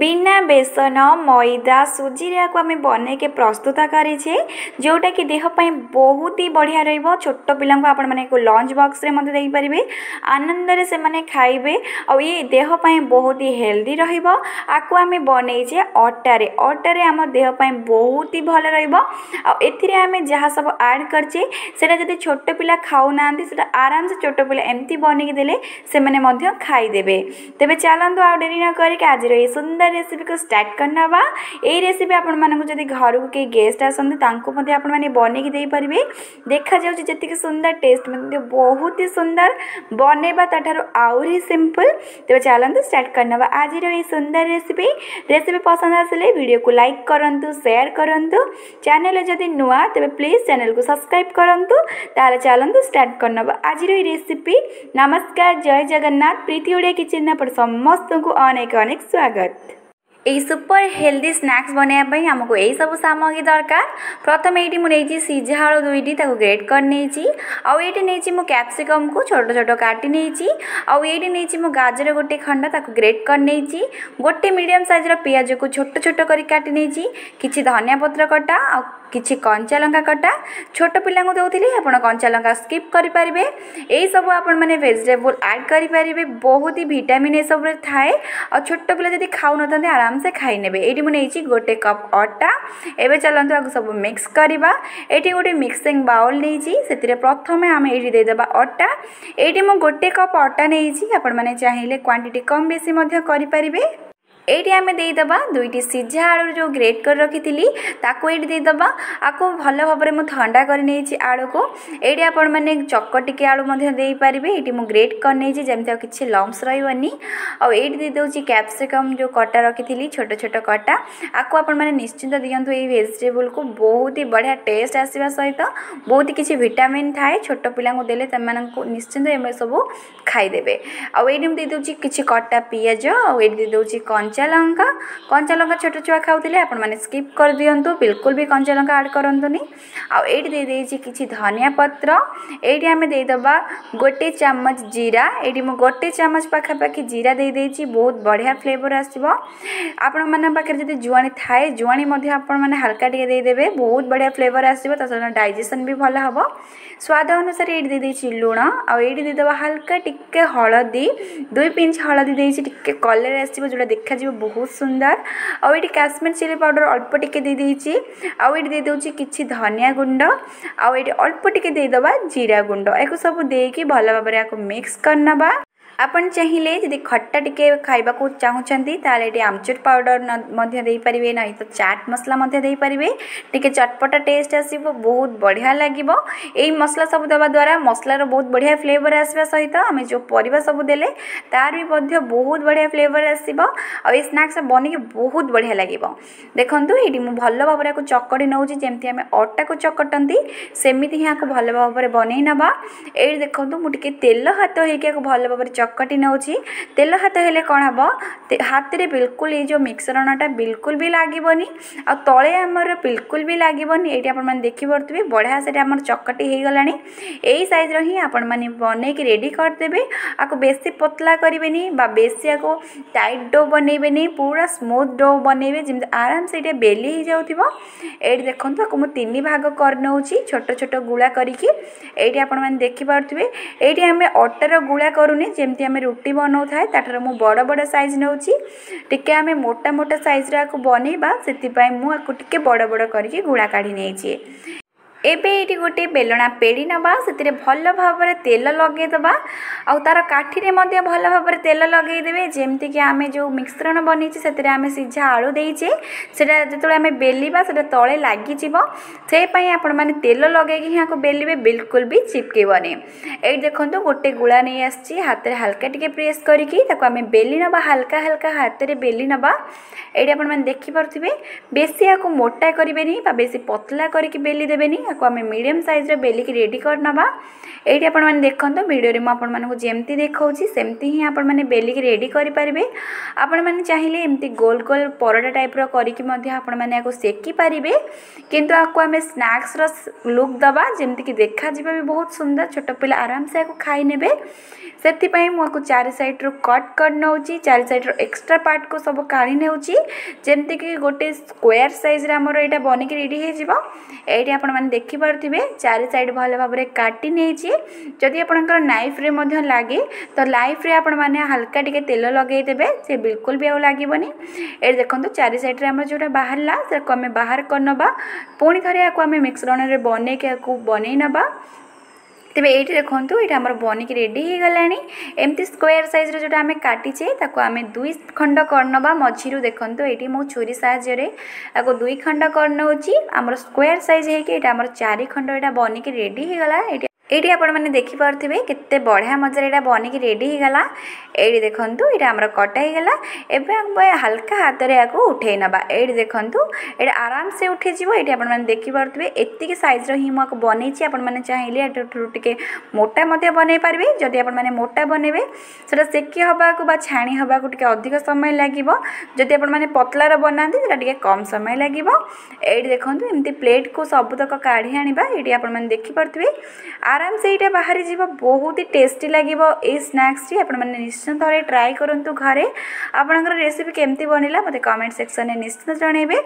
ବିନା ବେସନ ମଇଦା ସୁଜିରେ ଏହାକୁ ଆମେ ବନେଇକି ପ୍ରସ୍ତୁତ କରିଛେ ଯେଉଁଟାକି ଦେହ ପାଇଁ ବହୁତ ହି ବଢ଼ିଆ ରହିବ ଛୋଟ ପିଲାଙ୍କୁ ଆପଣମାନେ ଏହାକୁ ଲଞ୍ଚ ବକ୍ସରେ ମଧ୍ୟ ଦେଇପାରିବେ ଆନନ୍ଦରେ ସେମାନେ ଖାଇବେ ଆଉ ଇଏ ଦେହ ପାଇଁ ବହୁତ ହି ହେଲ୍ଦି ରହିବ ଆକୁ ଆମେ ବନେଇଛେ ଅଟାରେ ଅଟାରେ ଆମ ଦେହ ପାଇଁ ବହୁତ ହି ଭଲ ରହିବ ଆଉ ଏଥିରେ ଆମେ ଯାହା ସବୁ ଆଡ଼୍ କରିଛେ ସେଇଟା ଯଦି ଛୋଟ ପିଲା ଖାଉନାହାନ୍ତି ସେଇଟା ଆରାମସେ ଛୋଟ ପିଲା ଏମିତି ବନେଇକି ଦେଲେ ସେମାନେ ମଧ୍ୟ ଖାଇଦେବେ ତେବେ ଚାଲନ୍ତୁ ଆଉ ଡେରି ନ କରିକି ଆଜିର ଏଇ ସୁନ୍ଦର मुंडा रेसीपी को स्टार्ट करना बा येसीपी आपड़ी घर को कई गेस्ट बन पारे देखा जातक सुंदर टेस्ट बहुत ही सुंदर बनवा तठार आहरी सिंपल तेज चलते स्टार्ट करना आज सुंदर रेसीपी रेसीपी पसंद आसे भिडियो को लाइक करूँ सेयार करूँ चेल जदि नुआ तेज प्लीज चेल को सब्सक्राइब करूँ तेल चलते स्टार्ट करना आज रेसीपी नमस्कार जय जगन्नाथ प्रीति ओडिया किचेन आप समस्त को अनेक अनेक स्वागत এই সুপর হেলদি স্ন্যাক্স বনাইয়া পাই আমাকে এই সব সামগ্রী দরকার প্রথমে এটি মু নেইছি সিঝা আলু দুইটি তাকে গ্রেড করে নেইছি আউ এটি নেইছি মু ক্যাপসিকম কু ছোট ছোট কাটি নেইছি আউ এটি নেইছি মু গাজর গোটে খন্ড তাকে গ্রেড করে নেইছি গোটে মিডিয়াম সাইজর পিঁয়াজ কু ছোট ছোট করে কাটি নেইছি কিছু ধনিয়া পত্র কটা আউ কিছু কঞ্চা লঙ্কা কটা ছোট পিলাঙ্কু দেউলি আপনার কঞ্চা লঙ্কা স্কিপ করে পারে এইসব আপনার মানে ভেজিটেবল আড করে পারে বহুত হি ভিটামিন এসবুরে থাকে আর ছোট পিলা যদি খাও নথান্তে আরাম ଆରାମସେ ଖାଇନେବେ ଏଇଠି ମୁଁ ନେଇଛି ଗୋଟେ କପ୍ ଅଟା ଏବେ ଚାଲନ୍ତୁ ଆକୁ ସବୁ ମିକ୍ସ କରିବା ଏଇଠି ଗୋଟେ ମିକ୍ସିଂ ବାଉଲ୍ ନେଇଛି ସେଥିରେ ପ୍ରଥମେ ଆମେ ଏଇଠି ଦେଇଦେବା ଅଟା ଏଇଠି ମୁଁ ଗୋଟେ କପ୍ ଅଟା ନେଇଛି ଆପଣମାନେ ଚାହିଁଲେ କ୍ୱାଣ୍ଟିଟି କମ୍ ବେଶୀ ମଧ୍ୟ କରିପାରିବେ এইটি আমি দেইদবা দুইটি সিঝা আলু যে গ্রেট করে রাখি তাকে এইটি দেইদবা আকু ভালো ভাবে মু থা করে নিয়েছি আলুকু এইটি আপন মানে চকটিকি আলু দিয়ে এইটি মু গ্রেট করে নিয়েছি যেমন আর কিছু লম্পস রহবনি আইটি দিয়ে দেছি ক্যাপসিকম যে কটা রাখি ছোট ছোট কটা আকু আপন মানে নিশ্চিন্ত দিও এই ভেজিটেবল কু বহুত হি বড়িয়া টেস্ট আসবা সহিত বহুত কিছু ভিটামিন থাকে ছোট পিলা দেলে সে নিশ্চিন্ত এমনি সবু খাইদেবে আইটি দিয়ে দেছি কিছু কটা পিঁয়াজ আইটি দিয়ে দেছি কঞ্চ কঞ্চা লঙ্কা কঞ্চা লঙ্কা ছোট ছুয়া খাওলে আপনার স্কিপ করদিও বিলকুল বি কঞ্চা লঙ্কা আড করতুনি আইটি দিয়ে দিয়েছি কিছু ধনিয়া পত্র এইটি আমি দিয়েদবা গোটে চামচ জিরা এইটি মু গোটে চামচ পাখাপাখি জিরা দিয়েছি বহুত বঢ়িয়া ফ্লেভর আসব আপনার পাখে যদি জুয়াণী থাকে জুয়াণী আপনার হালকা টিকে দিয়েদেবে বহুত বঢ়িয়া ফ্লেভর আসব তা সহ ডাইজেসন বি ভাল হব স্বাদ অনুসারে এইটি দিয়েছি লুণ আইটি দিয়েদবা হালকা টিকে হলদি দুই পিঞ্চ হলদি দিয়েছি টিকে কলর আসব যেটা দেখা देखा बहुत सुंदर आउ ये काश्मीर चिली पाउडर अल्प टिके आईटी दे किसी धनिया गुंड आउ ये अल्प टिकेदा जीरा गुंड या सब देखिए भल भाव मिक्स कर करना आपन चाहिए जदि खट्टा टिके खावाक चाहूँ ये आमचूर पाउडर नईपर नही तो चाट मसलापर टे चटपटा टेस्ट आस बहुत बढ़िया लगे यही मसला सब दवा द्वारा मसलार बहुत बढ़िया फ्लेवर आसवा सहित आम जो पर सब दे तार भी बहुत बढ़िया फ्लेवर आसवे स्नाक्स बन बहुत बढ़िया लगे देखो ये मुझे भल भाव चकटी नौजी जमी आम अटा को चकटती सेमती ही भल भाव बनई ना ये देखो मुझे तेल हाथ हो भल भाव चक ଚକଟି ନେଉଛି ତେଲ ହାତ ହେଲେ କ'ଣ ହେବ ହାତରେ ବିଲକୁଲ ଏଇ ଯେଉଁ ମିକ୍ସରଣଟା ବିଲକୁଲ ବି ଲାଗିବନି ଆଉ ତଳେ ଆମର ବିଲକୁଲ ବି ଲାଗିବନି ଏଇଠି ଆପଣମାନେ ଦେଖିପାରୁଥିବେ ବଢ଼ିଆ ସେଇଟା ଆମର ଚକଟି ହେଇଗଲାଣି ଏଇ ସାଇଜ୍ର ହିଁ ଆପଣମାନେ ବନେଇକି ରେଡ଼ି କରିଦେବେ ଆକୁ ବେଶୀ ପତଳା କରିବେନି ବା ବେଶୀ ଆକୁ ଟାଇଟ୍ ଡୋ ବନେଇବେନି ପୁରା ସ୍ମୁଥ୍ ଡୋ ବନେଇବେ ଯେମିତି ଆରାମସେ ଏଇଟା ବେଲି ହେଇଯାଉଥିବ ଏଇଠି ଦେଖନ୍ତୁ ଆକୁ ମୁଁ ତିନି ଭାଗ କରିନେଉଛି ଛୋଟ ଛୋଟ ଗୁଳା କରିକି ଏଇଠି ଆପଣମାନେ ଦେଖିପାରୁଥିବେ ଏଇଠି ଆମେ ଅଟାର ଗୁଳା କରୁନି ଯେମିତି ଯେମିତି ଆମେ ରୁଟି ବନାଉଥାଏ ତା'ଠାରୁ ମୁଁ ବଡ଼ ବଡ଼ ସାଇଜ୍ ନେଉଛି ଟିକିଏ ଆମେ ମୋଟା ମୋଟା ସାଇଜ୍ର ଆକୁ ବନେଇବା ସେଥିପାଇଁ ମୁଁ ଆକୁ ଟିକିଏ ବଡ଼ ବଡ଼ କରିକି ଗୁଳା କାଢ଼ି ନେଇଛି ଏବେ ଏଇଠି ଗୋଟିଏ ବେଲଣା ପେଡ଼ି ନେବା ସେଥିରେ ଭଲ ଭାବରେ ତେଲ ଲଗାଇଦେବା ଆଉ ତା'ର କାଠିରେ ମଧ୍ୟ ଭଲ ଭାବରେ ତେଲ ଲଗାଇଦେବେ ଯେମିତିକି ଆମେ ଯେଉଁ ମିଶ୍ରଣ ବନେଇଛେ ସେଥିରେ ଆମେ ସିଝା ଆଳୁ ଦେଇଛେ ସେଇଟା ଯେତେବେଳେ ଆମେ ବେଲିବା ସେଇଟା ତଳେ ଲାଗିଯିବ ସେଇ ପାଇଁ ଆପଣମାନେ ତେଲ ଲଗାଇକି ହିଁ ଆକୁ ବେଲିବେ ବିଲକୁଲ ବି ଚିପକିବନି ଏଇଠି ଦେଖନ୍ତୁ ଗୋଟେ ଗୁଳା ନେଇ ଆସିଛି ହାତରେ ହାଲକା ଟିକେ ପ୍ରେସ୍ କରିକି ତାକୁ ଆମେ ବେଲି ନେବା ହାଲକା ହାଲକା ହାତରେ ବେଲି ନେବା ଏଇଠି ଆପଣମାନେ ଦେଖିପାରୁଥିବେ ବେଶୀ ଆକୁ ମୋଟା କରିବେନି ବା ବେଶୀ ପତଲା କରିକି ବେଲି ଦେବେନି ତାକୁ ଆମେ ମିଡ଼ିୟମ୍ ସାଇଜ୍ର ବେଲିକି ରେଡ଼ି କରିନେବା ଏଇଠି ଆପଣମାନେ ଦେଖନ୍ତୁ ଭିଡ଼ିଓରେ ମୁଁ ଆପଣମାନଙ୍କୁ ଯେମିତି ଦେଖାଉଛି ସେମିତି ହିଁ ଆପଣମାନେ ବେଲିକି ରେଡ଼ି କରିପାରିବେ ଆପଣମାନେ ଚାହିଁଲେ ଏମିତି ଗୋଲ ଗୋଲ ପରଟା ଟାଇପ୍ର କରିକି ମଧ୍ୟ ଆପଣମାନେ ଏହାକୁ ସେକିପାରିବେ କିନ୍ତୁ ଆକୁ ଆମେ ସ୍ନାକ୍ସର ଲୁକ୍ ଦେବା ଯେମିତିକି ଦେଖାଯିବ ବି ବହୁତ ସୁନ୍ଦର ଛୋଟ ପିଲା ଆରାମସେ ଏହାକୁ ଖାଇନେବେ ସେଥିପାଇଁ ମୁଁ ଆକୁ ଚାରି ସାଇଡ଼୍ରୁ କଟ୍ କରି ନେଉଛି ଚାରି ସାଇଡ଼୍ରୁ ଏକ୍ସଟ୍ରା ପାର୍ଟକୁ ସବୁ କାଢ଼ି ନେଉଛି ଯେମିତିକି ଗୋଟେ ସ୍କୋୟାର ସାଇଜ୍ରେ ଆମର ଏଇଟା ବନିକି ରେଡ଼ି ହେଇଯିବ ଏଇଠି ଆପଣମାନେ ଦେଖ ଦେଖିପାରୁଥିବେ ଚାରି ସାଇଡ଼୍ ଭଲ ଭାବରେ କାଟି ନେଇଛି ଯଦି ଆପଣଙ୍କର ନାଇଫ୍ରେ ମଧ୍ୟ ଲାଗେ ତ ନାଇଫ୍ରେ ଆପଣମାନେ ହାଲକା ଟିକେ ତେଲ ଲଗାଇଦେବେ ସେ ବିଲକୁଲ ବି ଆଉ ଲାଗିବନି ଏଠି ଦେଖନ୍ତୁ ଚାରି ସାଇଡ଼୍ରେ ଆମର ଯେଉଁଟା ବାହାରିଲା ସେକୁ ଆମେ ବାହାର କରିନେବା ପୁଣି ଥରେ ଏହାକୁ ଆମେ ମିଶ୍ରଣରେ ବନେଇକି ଏହାକୁ ବନେଇ ନେବା ତେବେ ଏଇଠି ଦେଖନ୍ତୁ ଏଇଟା ଆମର ବନିକି ରେଡ଼ି ହୋଇଗଲାଣି ଏମିତି ସ୍କୋୟାର ସାଇଜ୍ର ଯେଉଁଟା ଆମେ କାଟିଛେ ତାକୁ ଆମେ ଦୁଇ ଖଣ୍ଡ କରିନେବା ମଝିରୁ ଦେଖନ୍ତୁ ଏଇଠି ମୁଁ ଛୁରୀ ସାହାଯ୍ୟରେ ତାକୁ ଦୁଇ ଖଣ୍ଡ କରିନେଉଛି ଆମର ସ୍କୋୟାର ସାଇଜ୍ ହେଇକି ଏଇଟା ଆମର ଚାରି ଖଣ୍ଡ ଏଇଟା ବନିକି ରେଡ଼ି ହୋଇଗଲା ଏଇଠି এইটি আপনার দেখিপারে কেতে বড়িয়া মজার এটা বনিকি রেডি হয়ে গলা এইটি দেখুন এটা আমার কটা হয়ে গলা এবে হালকা হাতরে এখন উঠাই নেবা এইটি দেখুন এটা আরামসে উঠে যাব এইটি আপনার দেখিপারে এতিকি সাইজর হি মু বনাইছি আপনার চাইলে এটার টিকি মোটা মধ্যে বনাই পারবে যদি আপনার মোটা বনাইবে সেটা সেকি হওয়া বা ছাণি হওয়া টিকি অধিক সময় লাগিব যদি আপনার পতলার বনাতে সেটা টিকি কম সময় লাগিব এইটি দেখুন এমতি প্লেট কু সবুতক কাঢ়ি আনবা এইটি আপনার দেখিপারে আর ଆରାମସେ ଏଇଟା ବାହାରି ଯିବ ବହୁତ ହି ଟେଷ୍ଟି ଲାଗିବ ଏଇ ସ୍ନାକ୍ସଟି ଆପଣମାନେ ନିଶ୍ଚିତ ଥରେ ଟ୍ରାଏ କରନ୍ତୁ ଘରେ ଆପଣଙ୍କର ରେସିପି କେମିତି ବନିଲା ମୋତେ କମେଣ୍ଟ ସେକ୍ସନରେ ନିଶ୍ଚିତ ଜଣାଇବେ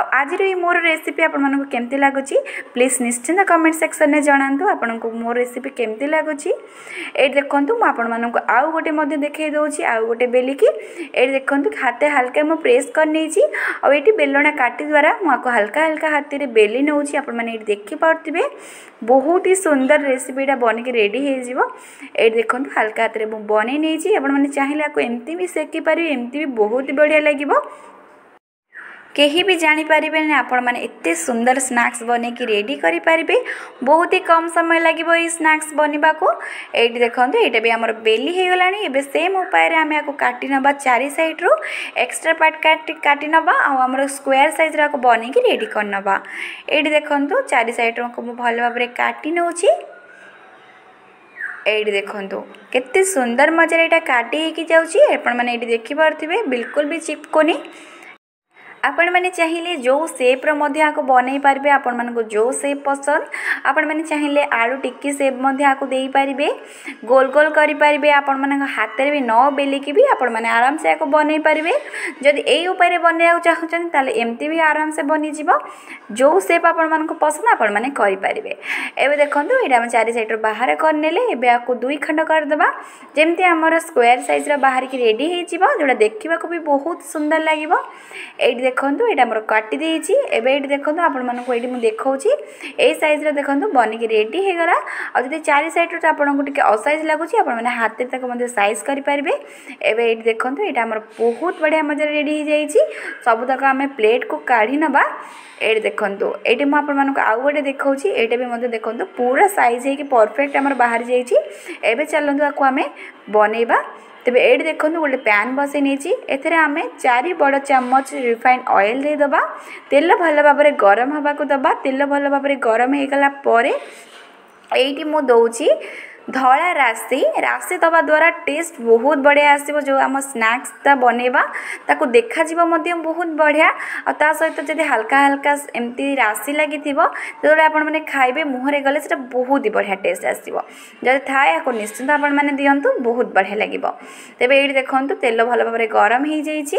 ଆଉ ଆଜିର ଏଇ ମୋର ରେସିପି ଆପଣମାନଙ୍କୁ କେମିତି ଲାଗୁଛି ପ୍ଲିଜ୍ ନିଶ୍ଚିନ୍ତ କମେଣ୍ଟ ସେକ୍ସନରେ ଜଣାନ୍ତୁ ଆପଣଙ୍କୁ ମୋ ରେସିପି କେମିତି ଲାଗୁଛି ଏଇଠି ଦେଖନ୍ତୁ ମୁଁ ଆପଣମାନଙ୍କୁ ଆଉ ଗୋଟେ ମଧ୍ୟ ଦେଖାଇ ଦେଉଛି ଆଉ ଗୋଟେ ବେଲିକି ଏଇଠି ଦେଖନ୍ତୁ ହାତେ ହାଲକା ମୁଁ ପ୍ରେସ୍ କରିନେଇଛି ଆଉ ଏଇଠି ବେଲଣା କାଟି ଦ୍ୱାରା ମୁଁ ଆକୁ ହାଲକା ହାଲକା ହାତରେ ବେଲି ନେଉଛି ଆପଣମାନେ ଏଇଠି ଦେଖିପାରୁଥିବେ ବହୁତ ହି ସୁନ୍ଦର ରେସିପି ରେସିପିଟା ବନିକି ରେଡ଼ି ହୋଇଯିବ ଏଇଠି ଦେଖନ୍ତୁ ହାଲକା ହାତରେ ମୁଁ ବନେଇ ନେଇଛି ଆପଣମାନେ ଚାହିଁଲେ ଆକୁ ଏମିତି ବି ସେକି ପାରିବେ ଏମିତି ବି ବହୁତ ବଢ଼ିଆ ଲାଗିବ କେହି ବି ଜାଣିପାରିବେନି ଆପଣମାନେ ଏତେ ସୁନ୍ଦର ସ୍ନାକ୍ସ ବନେଇକି ରେଡ଼ି କରିପାରିବେ ବହୁତ ହି କମ୍ ସମୟ ଲାଗିବ ଏଇ ସ୍ନାକ୍ସ ବନିବାକୁ ଏଇଠି ଦେଖନ୍ତୁ ଏଇଟା ବି ଆମର ବେଲି ହେଇଗଲାଣି ଏବେ ସେମ୍ ଉପାୟରେ ଆମେ ଆକୁ କାଟି ନେବା ଚାରି ସାଇଡ଼୍ରୁ ଏକ୍ସଟ୍ରା ପାର୍ଟ କାଟି କାଟି ନେବା ଆଉ ଆମର ସ୍କୋୟାର ସାଇଜ୍ର ଆକୁ ବନେଇକି ରେଡ଼ି କରିନେବା ଏଇଠି ଦେଖନ୍ତୁ ଚାରି ସାଇଡ଼୍ରୁ ମୁଁ ଭଲ ଭାବରେ କାଟି ନେଉଛି ଏଇଠି ଦେଖନ୍ତୁ କେତେ ସୁନ୍ଦର ମଜାରେ ଏଇଟା କାଟି ହେଇକି ଯାଉଛି ଆପଣମାନେ ଏଇଠି ଦେଖିପାରୁଥିବେ ବିଲକୁଲ ବି ଚିପକୁନି ଆପଣମାନେ ଚାହିଁଲେ ଯେଉଁ ସେପ୍ର ମଧ୍ୟ ଆକୁ ବନେଇ ପାରିବେ ଆପଣମାନଙ୍କୁ ଯେଉଁ ସେପ୍ ପସନ୍ଦ ଆପଣମାନେ ଚାହିଁଲେ ଆଳୁ ଟିକି ସେପ୍ ମଧ୍ୟ ଆକୁ ଦେଇପାରିବେ ଗୋଲ ଗୋଲ କରିପାରିବେ ଆପଣମାନଙ୍କ ହାତରେ ବି ନ ବେଲିକି ବି ଆପଣମାନେ ଆରାମସେ ଆକୁ ବନେଇ ପାରିବେ ଯଦି ଏଇ ଉପାୟରେ ବନେଇବାକୁ ଚାହୁଁଛନ୍ତି ତାହେଲେ ଏମିତି ବି ଆରାମସେ ବନିଯିବ ଯେଉଁ ସେପ୍ ଆପଣମାନଙ୍କୁ ପସନ୍ଦ ଆପଣମାନେ କରିପାରିବେ ଏବେ ଦେଖନ୍ତୁ ଏଇଟା ଆମେ ଚାରି ସାଇଡ଼୍ରୁ ବାହାର କରିନେଲେ ଏବେ ଆକୁ ଦୁଇ ଖଣ୍ଡ କରିଦେବା ଯେମିତି ଆମର ସ୍କୋୟାର ସାଇଜ୍ର ବାହାରିକି ରେଡ଼ି ହେଇଯିବ ଯେଉଁଟା ଦେଖିବାକୁ ବି ବହୁତ ସୁନ୍ଦର ଲାଗିବ ଏଇଠି ଦେଖ দেখুন এটা আমার কাটি দিয়েছি এবে এটি দেখুন আপনার এটি মু দেখাচ্ছি এই সাইজর দেখুন বনিকি রেডি হয়ে গলা আদি চারি সাইড্রু আপনার টিকি অসাইজ লাগুচি আপনার হাতে তাকে সাইজ করে পারবে এবে এটি দেখুন এটা আমার বহুত বড়িয়া মজার রেডি হয়ে যাই সবুতক আমি প্লেট কু কাঢ়ি নেবা ଏଇଠି ଦେଖନ୍ତୁ ଏଇଠି ମୁଁ ଆପଣମାନଙ୍କୁ ଆଉ ଗୋଟେ ଦେଖାଉଛି ଏଇଟା ବି ମଧ୍ୟ ଦେଖନ୍ତୁ ପୁରା ସାଇଜ୍ ହେଇକି ପରଫେକ୍ଟ ଆମର ବାହାରି ଯାଇଛି ଏବେ ଚାଲନ୍ତୁ ଆକୁ ଆମେ ବନେଇବା ତେବେ ଏଇଠି ଦେଖନ୍ତୁ ଗୋଟେ ପ୍ୟାନ୍ ବସାଇ ନେଇଛି ଏଥିରେ ଆମେ ଚାରି ବଡ଼ ଚାମଚ ରିଫାଇନ୍ ଅଏଲ୍ ଦେଇଦେବା ତେଲ ଭଲ ଭାବରେ ଗରମ ହେବାକୁ ଦେବା ତେଲ ଭଲ ଭାବରେ ଗରମ ହୋଇଗଲା ପରେ ଏଇଠି ମୁଁ ଦେଉଛି ଧଳା ରାଶି ରାଶି ଦେବା ଦ୍ୱାରା ଟେଷ୍ଟ ବହୁତ ବଢ଼ିଆ ଆସିବ ଯେଉଁ ଆମ ସ୍ନାକ୍ସଟା ବନେଇବା ତାକୁ ଦେଖାଯିବ ମଧ୍ୟ ବହୁତ ବଢ଼ିଆ ଆଉ ତା ସହିତ ଯଦି ହାଲକା ହାଲକା ଏମିତି ରାଶି ଲାଗିଥିବ ଯେତେବେଳେ ଆପଣମାନେ ଖାଇବେ ମୁହଁରେ ଗଲେ ସେଇଟା ବହୁତ ହି ବଢ଼ିଆ ଟେଷ୍ଟ ଆସିବ ଯଦି ଥାଏ ଏହାକୁ ନିଶ୍ଚିନ୍ତ ଆପଣମାନେ ଦିଅନ୍ତୁ ବହୁତ ବଢ଼ିଆ ଲାଗିବ ତେବେ ଏଇଠି ଦେଖନ୍ତୁ ତେଲ ଭଲ ଭାବରେ ଗରମ ହେଇଯାଇଛି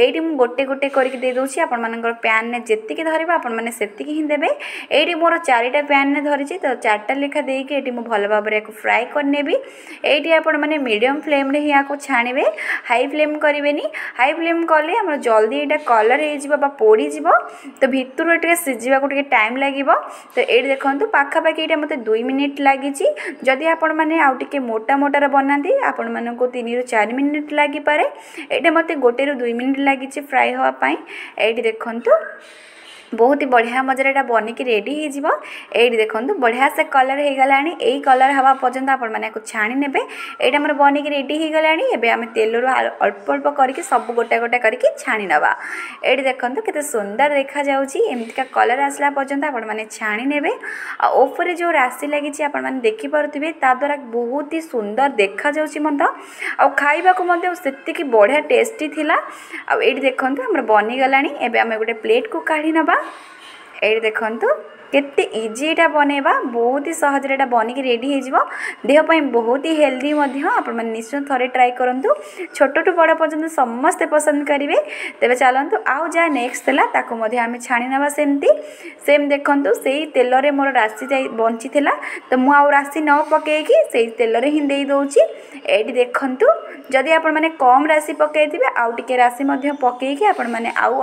ଏଇଠି ମୁଁ ଗୋଟେ ଗୋଟେ କରିକି ଦେଇଦେଉଛି ଆପଣମାନଙ୍କର ପ୍ୟାନ୍ରେ ଯେତିକି ଧରିବ ଆପଣମାନେ ସେତିକି ହିଁ ଦେବେ ଏଇଠି ମୋର ଚାରିଟା ପ୍ୟାନ୍ରେ ଧରିଛି ତ ଚାରିଟା ଲେଖା ଦେଇକି ଏଠି ମୁଁ ଭଲ ଭାବରେ ଏହାକୁ ফ্রাই କରିନେବି ଏଇଠି ଆପଣମାନେ ମିଡ଼ିୟମ୍ ଫ୍ଲେମ୍ରେ ହିଁ ୟାକୁ ଛାଣିବେ ହାଇ ଫ୍ଲେମ୍ କରିବେନି ହାଇ ଫ୍ଲେମ୍ କଲେ ଆମର ଜଲ୍ଦି ଏଇଟା କଲର୍ ହେଇଯିବ ବା ପୋଡ଼ିଯିବ ତ ଭିତରୁ ଟିକେ ସିଝିବାକୁ ଟିକେ ଟାଇମ୍ ଲାଗିବ ତ ଏଇଠି ଦେଖନ୍ତୁ ପାଖାପାଖି ଏଇଟା ମୋତେ ଦୁଇ ମିନିଟ୍ ଲାଗିଛି ଯଦି ଆପଣମାନେ ଆଉ ଟିକେ ମୋଟା ମୋଟାରେ ବନାନ୍ତି ଆପଣମାନଙ୍କୁ ତିନିରୁ ଚାରି ମିନିଟ୍ ଲାଗିପାରେ ଏଇଟା ମୋତେ ଗୋଟେରୁ ଦୁଇ ମିନିଟ୍ ଲାଗିଛି ଫ୍ରାଏ ହେବା ପାଇଁ ଏଇଠି ଦେଖନ୍ତୁ ବହୁତ ହି ବଢ଼ିଆ ମଜାରେ ଏଇଟା ବନିକି ରେଡ଼ି ହେଇଯିବ ଏଇଠି ଦେଖନ୍ତୁ ବଢ଼ିଆ ସେ କଲର୍ ହେଇଗଲାଣି ଏଇ କଲର୍ ହେବା ପର୍ଯ୍ୟନ୍ତ ଆପଣମାନେ ଏହାକୁ ଛାଣି ନେବେ ଏଇଟା ଆମର ବନିକି ରେଡ଼ି ହେଇଗଲାଣି ଏବେ ଆମେ ତେଲରୁ ଅଳ୍ପ ଅଳ୍ପ କରିକି ସବୁ ଗୋଟା ଗୋଟା କରିକି ଛାଣି ନେବା ଏଇଠି ଦେଖନ୍ତୁ କେତେ ସୁନ୍ଦର ଦେଖାଯାଉଛି ଏମିତିକା କଲର୍ ଆସିଲା ପର୍ଯ୍ୟନ୍ତ ଆପଣମାନେ ଛାଣି ନେବେ ଆଉ ଉପରେ ଯେଉଁ ରାଶି ଲାଗିଛି ଆପଣମାନେ ଦେଖିପାରୁଥିବେ ତାଦ୍ୱାରା ବହୁତ ହି ସୁନ୍ଦର ଦେଖାଯାଉଛି ମଧ୍ୟ ଆଉ ଖାଇବାକୁ ମଧ୍ୟ ସେତିକି ବଢ଼ିଆ ଟେଷ୍ଟି ଥିଲା ଆଉ ଏଇଠି ଦେଖନ୍ତୁ ଆମର ବନିଗଲାଣି ଏବେ ଆମେ ଗୋଟେ ପ୍ଲେଟ୍କୁ କାଢ଼ି ନେବା tá? ଏଇଠି ଦେଖନ୍ତୁ କେତେ ଇଜି ଏଇଟା ବନେଇବା ବହୁତ ହି ସହଜରେ ଏଇଟା ବନିକି ରେଡ଼ି ହେଇଯିବ ଦେହ ପାଇଁ ବହୁତ ହି ହେଲ୍ଦି ମଧ୍ୟ ଆପଣମାନେ ନିଶ୍ଚୟ ଥରେ ଟ୍ରାଏ କରନ୍ତୁ ଛୋଟଠୁ ବଡ଼ ପର୍ଯ୍ୟନ୍ତ ସମସ୍ତେ ପସନ୍ଦ କରିବେ ତେବେ ଚାଲନ୍ତୁ ଆଉ ଯାହା ନେକ୍ସଟ ଥିଲା ତାକୁ ମଧ୍ୟ ଆମେ ଛାଣି ନେବା ସେମିତି ସେମ୍ ଦେଖନ୍ତୁ ସେଇ ତେଲରେ ମୋର ରାଶି ଯାଇ ବଞ୍ଚିଥିଲା ତ ମୁଁ ଆଉ ରାଶି ନ ପକାଇକି ସେଇ ତେଲରେ ହିଁ ଦେଇ ଦେଉଛି ଏଇଠି ଦେଖନ୍ତୁ ଯଦି ଆପଣମାନେ କମ୍ ରାଶି ପକାଇଥିବେ ଆଉ ଟିକେ ରାଶି ମଧ୍ୟ ପକାଇକି ଆପଣମାନେ ଆଉ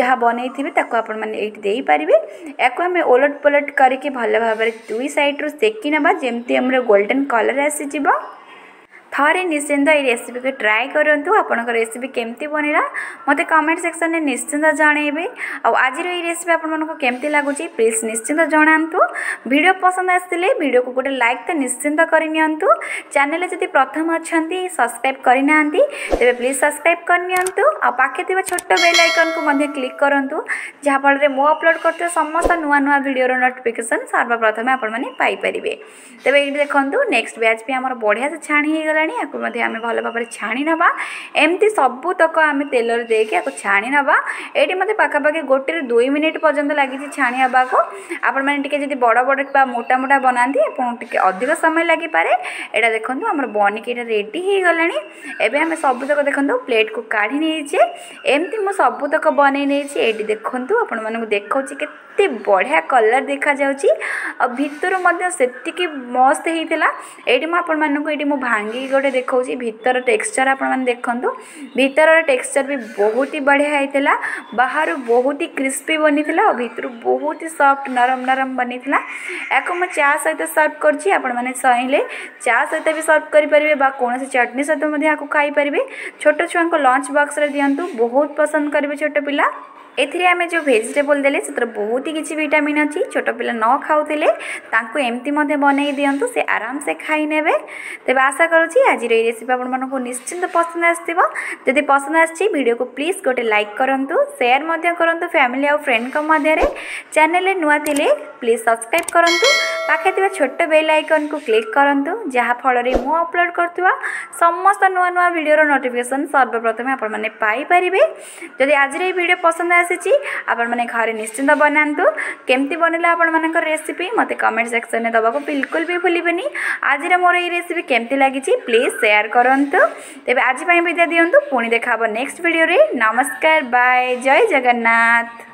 ଯାହା ବନେଇଥିବେ ତାକୁ ଆପଣମାନେ ଏଇଠି ଦେଇପାରିବେ ହୁଏ ୟାକୁ ଆମେ ଓଲଟ ପଲଟ କରିକି ଭଲ ଭାବରେ ଦୁଇ ସାଇଡ଼୍ରୁ ସେକି ନେବା ଯେମିତି ଆମର ଗୋଲ୍ଡେନ୍ କଲର୍ ଆସିଯିବ ଥରେ ନିଶ୍ଚିନ୍ତ ଏଇ ରେସିପିକୁ ଟ୍ରାଏ କରନ୍ତୁ ଆପଣଙ୍କ ରେସିପି କେମିତି ବନିଲା ମୋତେ କମେଣ୍ଟ ସେକ୍ସନରେ ନିଶ୍ଚିନ୍ତ ଜଣାଇବେ ଆଉ ଆଜିର ଏଇ ରେସିପି ଆପଣମାନଙ୍କୁ କେମିତି ଲାଗୁଛି ପ୍ଲିଜ୍ ନିଶ୍ଚିନ୍ତ ଜଣାନ୍ତୁ ଭିଡ଼ିଓ ପସନ୍ଦ ଆସିଥିଲେ ଭିଡ଼ିଓକୁ ଗୋଟେ ଲାଇକ୍ ତ ନିଶ୍ଚିନ୍ତ କରିନିଅନ୍ତୁ ଚ୍ୟାନେଲ୍ରେ ଯଦି ପ୍ରଥମ ଅଛନ୍ତି ସବସ୍କ୍ରାଇବ୍ କରିନାହାନ୍ତି ତେବେ ପ୍ଲିଜ୍ ସବସ୍କ୍ରାଇବ୍ କରିନିଅନ୍ତୁ ଆଉ ପାଖେ ଥିବା ଛୋଟ ବେଲ୍ ଆଇକନ୍କୁ ମଧ୍ୟ କ୍ଲିକ୍ କରନ୍ତୁ ଯାହାଫଳରେ ମୁଁ ଅପଲୋଡ଼ କରୁଥିବା ସମସ୍ତ ନୂଆ ନୂଆ ଭିଡ଼ିଓର ନୋଟିଫିକେସନ୍ ସର୍ବପ୍ରଥମେ ଆପଣମାନେ ପାଇପାରିବେ ତେବେ ଏଇଠି ଦେଖନ୍ତୁ ନେକ୍ସଟ ବ୍ୟାଚ୍ ବି ଆମର ବଢ଼ିଆ ସେ ଛାଣି ହେଇଗଲା ହେଇଗଲାଣି ୟାକୁ ମଧ୍ୟ ଆମେ ଭଲ ଭାବରେ ଛାଣି ନେବା ଏମିତି ସବୁତକ ଆମେ ତେଲରେ ଦେଇକି ୟାକୁ ଛାଣି ନେବା ଏଇଠି ମୋତେ ପାଖାପାଖି ଗୋଟେରୁ ଦୁଇ ମିନିଟ୍ ପର୍ଯ୍ୟନ୍ତ ଲାଗିଛି ଛାଣି ହେବାକୁ ଆପଣମାନେ ଟିକେ ଯଦି ବଡ଼ ବଡ଼ ବା ମୋଟା ମୋଟା ବନାନ୍ତି ଆପଣଙ୍କୁ ଟିକେ ଅଧିକ ସମୟ ଲାଗିପାରେ ଏଇଟା ଦେଖନ୍ତୁ ଆମର ବନିକି ଏଇଟା ରେଡ଼ି ହେଇଗଲାଣି ଏବେ ଆମେ ସବୁତକ ଦେଖନ୍ତୁ ପ୍ଲେଟ୍କୁ କାଢ଼ି ନେଇଛେ ଏମିତି ମୁଁ ସବୁତକ ବନେଇ ନେଇଛି ଏଇଠି ଦେଖନ୍ତୁ ଆପଣମାନଙ୍କୁ ଦେଖାଉଛି କେତେ ବଢ଼ିଆ କଲର୍ ଦେଖାଯାଉଛି ଆଉ ଭିତରୁ ମଧ୍ୟ ସେତିକି ମସ୍ତ ହେଇଥିଲା ଏଇଠି ମୁଁ ଆପଣମାନଙ୍କୁ ଏଇଠି ମୁଁ ଭାଙ୍ଗି ଗୋଟେ ଦେଖାଉଛି ଭିତର ଟେକ୍ସଚର୍ ଆପଣମାନେ ଦେଖନ୍ତୁ ଭିତରର ଟେକ୍ସଚର୍ ବି ବହୁତ ହି ବଢ଼ିଆ ହେଇଥିଲା ବାହାରୁ ବହୁତ ହି କ୍ରିସ୍ପି ବନିଥିଲା ଆଉ ଭିତରୁ ବହୁତ ହି ସଫ୍ଟ ନରମ ନରମ ବନିଥିଲା ୟାକୁ ମୁଁ ଚା ସହିତ ସର୍ଭ କରୁଛି ଆପଣମାନେ ଚାହିଁଲେ ଚା ସହିତ ବି ସର୍ଭ କରିପାରିବେ ବା କୌଣସି ଚଟଣି ସହିତ ମଧ୍ୟ ୟାକୁ ଖାଇପାରିବେ ଛୋଟ ଛୁଆଙ୍କ ଲଞ୍ଚ ବକ୍ସରେ ଦିଅନ୍ତୁ ବହୁତ ପସନ୍ଦ କରିବେ ଛୋଟ ପିଲା ଏଥିରେ ଆମେ ଯେଉଁ ଭେଜିଟେବଲ୍ ଦେଲେ ସେଥିରେ ବହୁତ ହି କିଛି ଭିଟାମିନ୍ ଅଛି ଛୋଟ ପିଲା ନ ଖାଉଥିଲେ ତାଙ୍କୁ ଏମିତି ମଧ୍ୟ ବନେଇ ଦିଅନ୍ତୁ ସେ ଆରାମସେ ଖାଇନେବେ ତେବେ ଆଶା କରୁଛି আজর এই রেসিপি আপনার নিশ্চিন্ত পসন্দ আসব যদি পসন্দ আসছে ভিডিওকে প্লিজ গোটে লাইক করতু সেয়ার করতু ফ্যামিলি আ্রেন্ডক মধ্যে চ্যানেলে নূয়া লে প্লিজ সবসক্রাইব করতু পাখে থাকা ছোট বেল আইকন কু ক্লিক করতু যাফলের মু অপলোড করুয়া সমস্ত নূয়া নূয়া ভিডিওর নোটিফিকেসন সর্বপ্রথমে আপনার পাইপারে যদি আজর এই ভিডিও পসন্দ আসিছি আপনার ঘরে নিশ্চিন্ত বনাতু কেমতি বনালে আপনার রেসিপি মতো কমেন্ট সেকশনে দেওয়া বিলকুল বি ভুলবেনি আজর মোর এই রেসিপি কেমতি লাগিছি ପ୍ଲିଜ୍ ସେୟାର କରନ୍ତୁ ତେବେ ଆଜି ପାଇଁ ବିଦାୟ ଦିଅନ୍ତୁ ପୁଣି ଦେଖା ହେବ ନେକ୍ସଟ ଭିଡ଼ିଓରେ ନମସ୍କାର ବାଏ ଜୟ ଜଗନ୍ନାଥ